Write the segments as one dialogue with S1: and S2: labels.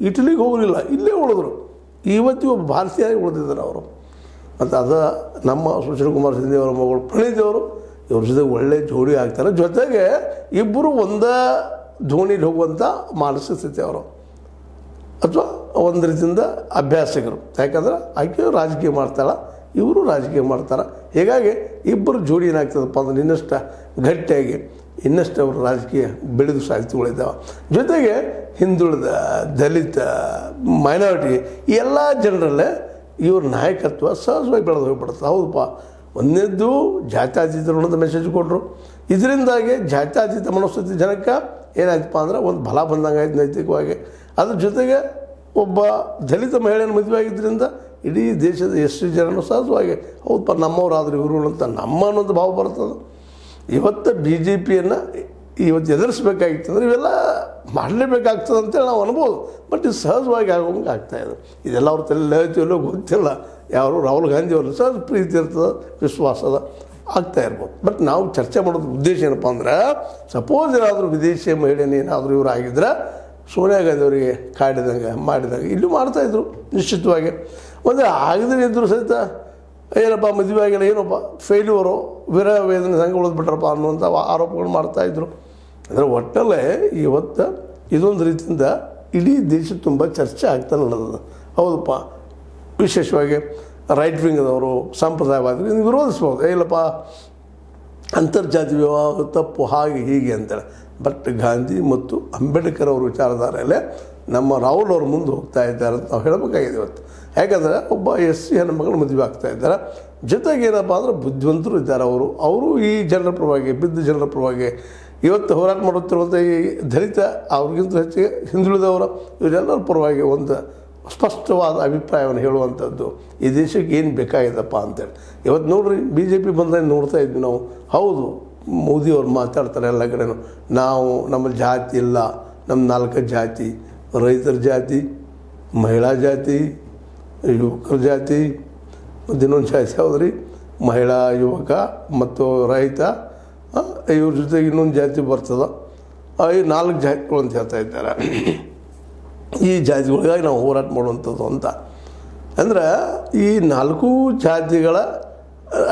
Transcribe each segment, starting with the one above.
S1: ಇಟಲಿಗೆ ಹೋಗಲಿಲ್ಲ ಇಲ್ಲೇ ಉಳಿದ್ರು. ಇವತ್ತಿ ಒಬ್ಬ ಭಾರತೀಯರಾಗಿ ಉಳಿದಿದ್ದಾರೆ ಅವರು. ಮತ್ತು ಅದು ನಮ್ಮ ಸುಶೀಲ್ ಕುಮಾರ್ ಸಿಂಧಿ ಅವರ ಮಗಳು ಪ್ರಣೀತಿಯವರು ಇವ್ರ ಜೊತೆ ಒಳ್ಳೆ ಜೋಡಿ ಆಗ್ತಾರೆ. ಜೊತೆಗೆ ಇಬ್ಬರು ಒಂದೇ ಧೋಣಿಲಿ ಹೋಗುವಂಥ ಮಾನಸಿಕ ಸ್ಥಿತಿ ಅವರು. ಅಥವಾ ಒಂದು ರೀತಿಯಿಂದ ಅಭ್ಯಾಸಕರು. ಯಾಕಂದ್ರೆ ಆಕೆ ರಾಜಕೀಯ ಮಾಡ್ತಾಳೆ, ಇವರು ರಾಜಕೀಯ ಮಾಡ್ತಾರೆ. ಹೀಗಾಗಿ ಇಬ್ಬರು ಜೋಡಿ ಏನಾಗ್ತದಪ್ಪ ಅಂದ್ರೆ ಇನ್ನಷ್ಟು ಗಟ್ಟಿಯಾಗಿ, ಇನ್ನಷ್ಟು ಅವರು ರಾಜಕೀಯ ಬೆಳೆದು ಸಾಧ್ಯತೆಗಳಿದ್ದಾವೆ ಜೊತೆಗೆ ಹಿಂದುಳಿದ, ದಲಿತ ಮೈನಾರಿಟಿ ಎಲ್ಲ ಜನರಲ್ಲೇ ಇವ್ರ ನಾಯಕತ್ವ ಸಹಜವಾಗಿ ಬೆಳೆದು ಹೋಗ್ಬಿಡುತ್ತೆ. ಹೌದಪ್ಪ. ಒಂದನೇದ್ದು ಜಾತ್ಯಾತೀತ ಅನ್ನೋದು ಮೆಸೇಜ್ ಕೊಟ್ಟರು ಇದರಿಂದಾಗಿ ಜಾತ್ಯತೀತ ಮನಸ್ಥಿತಿ ಜನಕ್ಕೆ ಏನಾಯ್ತಪ್ಪ ಅಂದ್ರೆ ಒಂದು ಬಲ ಬಂದಂಗೆ ಆಯ್ತು ನೈತಿಕವಾಗಿ. ಅದ್ರ ಜೊತೆಗೆ ಒಬ್ಬ ದಲಿತ ಮಹಿಳೆಯನ್ನು ಮದುವೆ ಆಗಿದ್ದರಿಂದ ಇಡೀ ದೇಶದ ಎಷ್ಟು ಜನರು ಸಹಜವಾಗಿ, ಹೌದಪ್ಪ ಆದರೆ ಇವರು ಅಂತ ನಮ್ಮ ಅನ್ನೋದು ಭಾವ ಬರ್ತದೆ ಇವತ್ತು ಬಿ ಜೆ ಪಿಯನ್ನು ಇವತ್ತು ಎದುರಿಸ್ಬೇಕಾಗಿತ್ತು ಅಂದರೆ ಇವೆಲ್ಲ ಮಾಡಲೇಬೇಕಾಗ್ತದೆ ಅಂತೇಳಿ ನಾವು ಅನ್ಬೋದು. ಬಟ್ ಇದು ಸಹಜವಾಗಿ ಆಗೋಂಗೆ ಆಗ್ತಾಯಿದೆ ಇದೆಲ್ಲ ಅವ್ರ ತಲೆ ಹೇಳ್ತೀವಲ್ಲೋ ಗೊತ್ತಿಲ್ಲ. ಯಾರು ರಾಹುಲ್ ಗಾಂಧಿ ಅವರು ಸಹಜ ಪ್ರೀತಿ ಇರ್ತದೆ, ವಿಶ್ವಾಸದ ಆಗ್ತಾ ಇರ್ಬೋದು. ಬಟ್ ನಾವು ಚರ್ಚೆ ಮಾಡೋದು ಉದ್ದೇಶ ಏನಪ್ಪ ಅಂದ್ರೆ ಸಪೋಸ್ ಏನಾದರೂ ವಿದೇಶಿ ಮಹಿಳೆಯನ್ನು ಏನಾದರೂ ಇವರು ಆಗಿದ್ರೆ, ಸೋನಿಯಾ ಗಾಂಧಿ ಅವರಿಗೆ ಕಾಡಿದಂಗೆ ಮಾಡಿದಂಗೆ ಇಲ್ಲೂ ಮಾಡ್ತಾಯಿದ್ರು ನಿಶ್ಚಿತವಾಗಿ. ಒಂದು ಆಗದೇ ಇದ್ದರೂ ಸಹಿತ ಏನಪ್ಪ ಮದುವೆ ಆಗಿಲ್ಲ, ಏನಪ್ಪ ಫೇಲ್ಯೂರು ವಿರಹ ವೇದನೆ ಸಂಘ ಉಳಿದ್ಬಿಟ್ರಪ್ಪ ಅನ್ನುವಂಥ ಆರೋಪಗಳು ಮಾಡ್ತಾಯಿದ್ರು ಅಂದರೆ ಒಟ್ಟಲ್ಲೇ ಇವತ್ತು ಇದೊಂದು ರೀತಿಯಿಂದ ಇಡೀ ದೇಶ ತುಂಬ ಚರ್ಚೆ ಆಗ್ತಾ ಹೌದಪ್ಪ, ವಿಶೇಷವಾಗಿ ರೈಟ್ ವಿಂಗ್ದವರು ಸಂಪ್ರದಾಯವಾದಿ ಇದನ್ನು ವಿರೋಧಿಸ್ಬೋದು. ಇಲ್ಲಪ್ಪ ಅಂತರ್ಜಾತಿ ವಿವಾಹ ತಪ್ಪು ಹಾಗೆ ಹೀಗೆ ಅಂತೇಳಿ ಬಟ್ ಗಾಂಧಿ ಮತ್ತು ಅಂಬೇಡ್ಕರ್ ಅವ್ರ ವಿಚಾರಧಾರೆಯಲ್ಲಿ ನಮ್ಮ ರಾಹುಲ್ ಅವ್ರ ಮುಂದೆ ಹೋಗ್ತಾ ಇದ್ದಾರೆ ಅಂತ ನಾವು ಹೇಳಬೇಕಾಗಿದೆ ಇವತ್ತು. ಯಾಕಂದರೆ ಒಬ್ಬ ಎಸ್ ಸಿ ಹೆಣ್ಮಗಳು ಮದುವೆ ಆಗ್ತಾ ಇದ್ದಾರೆ. ಜೊತೆಗೆ ಏನಪ್ಪ ಅಂದ್ರೆ ಬುದ್ಧಿವಂತರು ಇದ್ದಾರೆ ಅವರು. ಅವರು ಈ ಜನರ ಪರವಾಗಿ, ಬಿದ್ದ ಜನರ ಪರವಾಗಿ ಇವತ್ತು ಹೋರಾಟ ಮಾಡುತ್ತಿರುವಂಥ ಈ ದಲಿತ, ಅವ್ರಿಗಿಂತ ಹೆಚ್ಚಿಗೆ ಹಿಂದುಳಿದವರು, ಇವರೆಲ್ಲರ ಪರವಾಗಿ ಒಂದು ಸ್ಪಷ್ಟವಾದ ಅಭಿಪ್ರಾಯವನ್ನು ಹೇಳುವಂಥದ್ದು, ಈ ದೇಶಕ್ಕೆ ಏನು ಬೇಕಾಗಿದೆಪ್ಪ ಅಂತೇಳಿ. ಇವತ್ತು ನೋಡ್ರಿ ಬಿ ಜೆ ಪಿ ಬಂದಾಗ ನೋಡ್ತಾ ಇದ್ವಿ ನಾವು. ಹೌದು, ಮೋದಿಯವ್ರು ಮಾತಾಡ್ತಾರೆ ಎಲ್ಲ ಕಡೆನೂ. ನಾವು ನಮ್ಮ ಜಾತಿ ಇಲ್ಲ, ನಮ್ಮ ನಾಲ್ಕು ಜಾತಿ, ರೈತರ ಜಾತಿ, ಮಹಿಳಾ ಜಾತಿ, ಯುವಕರ ಜಾತಿ ಮತ್ತು ಇನ್ನೊಂದು ಜಾತಿ ಯಾವ್ದು ರೀ ಮಹಿಳಾ, ಯುವಕ ಮತ್ತು ರೈತ ಇವ್ರ ಜೊತೆಗೆ ಇನ್ನೊಂದು ಜಾತಿ ಬರ್ತದೆ. ಈ ನಾಲ್ಕು ಜಾತಿಗಳು ಅಂತ ಹೇಳ್ತಾ ಇದ್ದಾರೆ. ಈ ಜಾತಿಗಳಿಗಾಗಿ ನಾವು ಹೋರಾಟ ಮಾಡುವಂಥದ್ದು ಅಂತ. ಅಂದ್ರೆ ಈ ನಾಲ್ಕು ಜಾತಿಗಳ,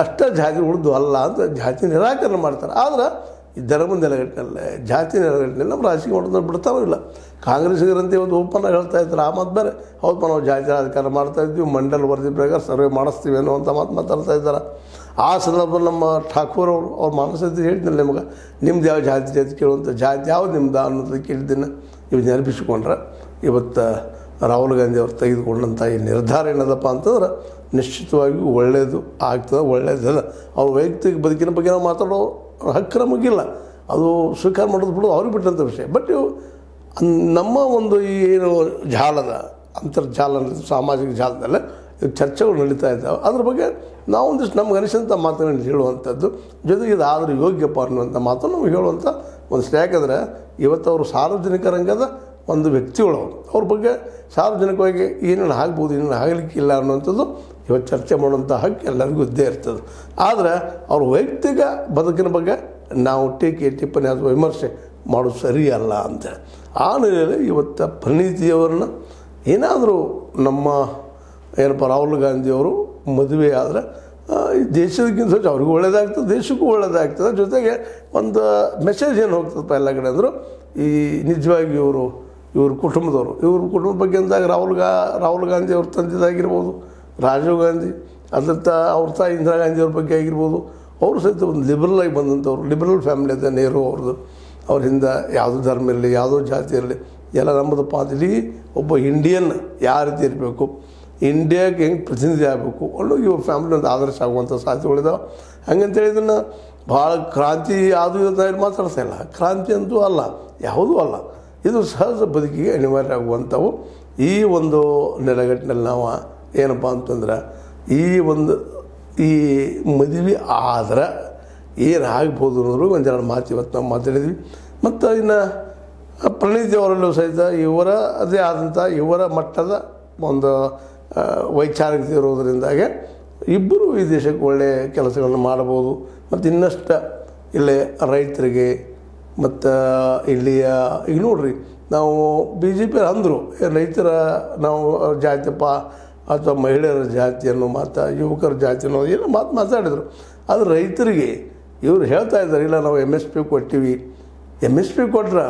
S1: ಅಷ್ಟ ಜಾತಿಗಳದ್ದು ಅಲ್ಲ ಅಂತ ಜಾತಿ ನಿರಾಕರಣೆ ಮಾಡ್ತಾರೆ. ಆದ್ರೆ ಈ ಧರ್ಮ ನೆಲೆಗಟ್ಟಿನಲ್ಲೇ ಜಾತಿ ನೆಲೆಗಟ್ಟಿನಲ್ಲಿ ನಮ್ಮ ರಾಜಕೀಯ ಮಾಡೋದನ್ನ ಬಿಡ್ತಾರೋ ಇಲ್ಲ. ಕಾಂಗ್ರೆಸ್ಗರಂತೆ ಒಂದು ಆಗಿ ಹೇಳ್ತಾ ಇದ್ದಾರೆ ಆ ಮಾತು ಬೇರೆ. ಹೌದಪ್ಪ ನಾವು ಜಾತಿ ರಾಜಕಾರಣ ಮಾಡ್ತಾ ಇದ್ದೀವಿ ಮಂಡಲ್ ವರದಿ ಪ್ರಕಾರ ಸರ್ವೆ ಮಾಡಿಸ್ತೀವಿ ಅಂತ ಮಾತು ಮಾತಾಡ್ತಾ ಇದ್ದಾರೆ. ಆ ಸಂದರ್ಭದಲ್ಲಿ ನಮ್ಮ ಠಾಕೂರ್ ಅವರು, ಅವ್ರ ಮಾನಸತಿ ಹೇಳ್ತಿಲ್ಲ ನಿಮಗೆ? ನಿಮ್ದು ಯಾವ ಜಾತಿ ಜಾತಿ ಕೇಳುವಂಥ ಜಾತಿ ಯಾವ್ದು ನಿಮ್ದು ಅನ್ನೋದು ಕೇಳಿದ್ದನ್ನು ಇವು ನೆನಪಿಸಿಕೊಂಡ್ರೆ. ಇವತ್ತು ರಾಹುಲ್ ಗಾಂಧಿ ಅವರು ತೆಗೆದುಕೊಂಡಂಥ ಈ ನಿರ್ಧಾರ ಏನದಪ್ಪ ಅಂತಂದ್ರೆ ನಿಶ್ಚಿತವಾಗಿಯೂ ಒಳ್ಳೆಯದು ಆಗ್ತದೆ ಒಳ್ಳೆಯದಲ್ಲ ಅವ್ರ ವೈಯಕ್ತಿಕ ಬದುಕಿನ ಬಗ್ಗೆ ನಾವು ಮಾತಾಡೋ ಹಕ್ಕು ನಮಗಿಲ್ಲ. ಅದು ಸ್ವೀಕಾರ ಮಾಡೋದು ಬಿಡೋದು ಅವ್ರಿಗೆ ಬಿಟ್ಟಂಥ ವಿಷಯ. ಬಟ್ ಇವು ನಮ್ಮ ಒಂದು ಏನು ಜಾಲದ ಅಂತರ್ಜಾಲ ಸಾಮಾಜಿಕ ಜಾಲದಲ್ಲೇ ಚರ್ಚೆಗಳು ನಡೀತಾ ಇದ್ದಾವೆ. ಅದ್ರ ಬಗ್ಗೆ ನಾವು ಒಂದಿಷ್ಟು ನಮ್ಗೆ ಅನಿಸಿದಂಥ ಮಾತುಗಳನ್ನು ಹೇಳುವಂಥದ್ದು. ಜೊತೆಗೆ ಇದು ಆದರೂ ಯೋಗ್ಯಪ್ಪ ಅನ್ನುವಂಥ ಮಾತನ್ನು ನಾವು ಹೇಳುವಂಥ ಒಂದು ಯಾಕಂದರೆ ಇವತ್ತು ಅವರು ಸಾರ್ವಜನಿಕ ರಂಗದ ಒಂದು ವ್ಯಕ್ತಿಗಳು. ಅವರು. ಬಗ್ಗೆ ಸಾರ್ವಜನಿಕವಾಗಿ ಏನೇನು ಆಗ್ಬೋದು, ಏನೇನು ಆಗಲಿಕ್ಕಿಲ್ಲ ಅನ್ನುವಂಥದ್ದು ಇವತ್ತು ಚರ್ಚೆ ಮಾಡುವಂಥ ಹಕ್ಕು ಎಲ್ಲರಿಗೂ ಇದ್ದೇ ಇರ್ತದೆ. ಆದರೆ ಅವ್ರ ವೈಯಕ್ತಿಕ ಬದುಕಿನ ಬಗ್ಗೆ ನಾವು ಟೀಕೆ, ಟಿಪ್ಪಣಿ ಅಥವಾ ವಿಮರ್ಶೆ ಮಾಡೋದು ಸರಿಯಲ್ಲ ಅಂತೇಳಿ ಆ ನೆಲೆಯಲ್ಲಿ ಇವತ್ತು ಪರಿಣಿತಿಯವರನ್ನ ಏನಾದರೂ ನಮ್ಮ ಏನಪ್ಪ, ರಾಹುಲ್ ಗಾಂಧಿಯವರು ಮದುವೆ ಆದರೆ ಈ ದೇಶದಕ್ಕಿಂತ ಸ್ವಚ್ಛ ಅವ್ರಿಗೂ ಒಳ್ಳೇದಾಗ್ತದೆ, ದೇಶಕ್ಕೂ ಒಳ್ಳೇದಾಗ್ತದೆ. ಜೊತೆಗೆ ಒಂದು ಮೆಸೇಜ್ ಏನು ಹೋಗ್ತದಪ್ಪ ಎಲ್ಲ ಕಡೆ ಅಂದರು, ಈ ನಿಜವಾಗಿ ಇವರು, ಇವ್ರ ಕುಟುಂಬದವರು. ಇವ್ರ ಕುಟುಂಬದ ಬಗ್ಗೆ ಅಂದಾಗ ರಾಹುಲ್ ಗಾ, ರಾಹುಲ್ ಗಾಂಧಿ ಅವ್ರ ತಂದಿದ್ದಾಗಿರ್ಬೋದು ರಾಜೀವ್ ಗಾಂಧಿ ಅದ್ರ ತ ಅವ್ರ ತಾಯಿ ಇಂದಿರಾ ಗಾಂಧಿ ಅವ್ರ ಬಗ್ಗೆ ಆಗಿರ್ಬೋದು, ಅವರು ಸಹಿತ ಒಂದು ಲಿಬರಲ್ ಆಗಿ ಬಂದಂಥವ್ರು ಲಿಬರಲ್ ಫ್ಯಾಮಿಲಿ ಅಂತ ನೆಹರು ಅವ್ರದ್ದು. ಅವ್ರ ಹಿಂದೆ ಯಾವುದೋ ಧರ್ಮ ಇರಲಿ, ಯಾವುದೋ ಜಾತಿ ಇರಲಿ, ಎಲ್ಲ ನಮ್ಮದಪ್ಪ ಅದು ಒಬ್ಬ ಇಂಡಿಯನ್ ಯಾವ ರೀತಿ ಇರಬೇಕು ಇಂಡಿಯಾಗೆ ಹೆಂಗೆ ಪ್ರತಿನಿಧಿ ಆಗಬೇಕು? ಒಳ್ಳೆ ಇವ್ರ ಫ್ಯಾಮಿಲಿ ಒಂದು ಆದರ್ಶ ಆಗುವಂಥ ಸಾಧ್ಯತೆಗಳಿದಾವೆ ಹಂಗಂತೇಳಿ ಇದನ್ನು ಭಾಳ ಕ್ರಾಂತಿ ಯಾವುದು ಇದು ಮಾತಾಡ್ತಾ ಇಲ್ಲ. ಕ್ರಾಂತಿ ಅಂತೂ ಅಲ್ಲ, ಯಾವುದೂ ಅಲ್ಲ. ಇದು ಸಹಜ ಬದುಕಿಗೆ ಅನಿವಾರ್ಯ ಆಗುವಂಥವು. ಈ ಒಂದು ನೆಲೆಗಟ್ಟಿನಲ್ಲಿ ನಾವು ಏನಪ್ಪ ಅಂತಂದ್ರೆ, ಈ ಒಂದು, ಈ ಮದುವೆ ಆದ್ರೆ ಏನು ಆಗ್ಬೋದು ಅನ್ನೋದ್ರ ಬಗ್ಗೆ ಒಂದೆರಡು ಮಾತು ಇವತ್ತು ನಾವು ಮಾತಾಡಿದ್ವಿ. ಮತ್ತು ಇನ್ನು ಪ್ರಣೀತಿ ಅವರಲ್ಲೂ ಸಹಿತ ಇವರ, ಅದೇ ಆದಂಥ ಇವರ ಮಟ್ಟದ ಒಂದು ವೈಚಾರಿಕತೆ ಇರೋದರಿಂದಾಗೆ ಇಬ್ಬರು ಈ ದೇಶಕ್ಕೆ ಒಳ್ಳೆಯ ಕೆಲಸಗಳನ್ನು ಮಾಡ್ಬೋದು ಮತ್ತು ಇನ್ನಷ್ಟು ಇಲ್ಲೇ ರೈತರಿಗೆ, ಮತ್ತು ಇಲ್ಲಿಯ, ಈಗ ನೋಡ್ರಿ, ನಾವು ಬಿ ಜೆ ಪಿ ಅಂದರು ರೈತರ ನಾವು ಜಾತಿಯಪ್ಪ ಅಥವಾ ಮಹಿಳೆಯರ ಜಾತಿ ಅನ್ನೋ ಮಾತು, ಯುವಕರ ಜಾತಿ ಅನ್ನೋ ಏನೋ ಮಾತು ಮಾತಾಡಿದರು. ಆದರೆ ರೈತರಿಗೆ ಇವರು ಹೇಳ್ತಾ ಇದ್ದಾರೆ, ಇಲ್ಲ, ನಾವು ಎಂ ಎಸ್ ಪಿ ಕೊಟ್ಟಿವಿ. ಎಂ ಎಸ್ ಪಿ ಕೊಟ್ರೆ